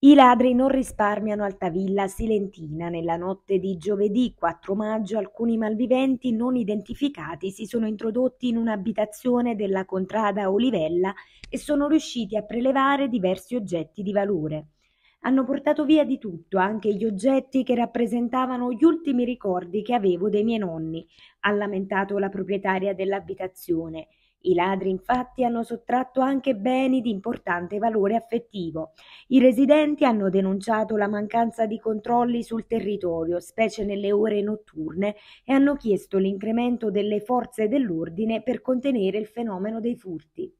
I ladri non risparmiano Altavilla Silentina. Nella notte di giovedì 4 maggio alcuni malviventi non identificati si sono introdotti in un'abitazione della contrada Olivella e sono riusciti a prelevare diversi oggetti di valore. Hanno portato via di tutto, anche gli oggetti che rappresentavano gli ultimi ricordi che avevo dei miei nonni, ha lamentato la proprietaria dell'abitazione. I ladri infatti hanno sottratto anche beni di importante valore affettivo. I residenti hanno denunciato la mancanza di controlli sul territorio, specie nelle ore notturne, e hanno chiesto l'incremento delle forze dell'ordine per contenere il fenomeno dei furti.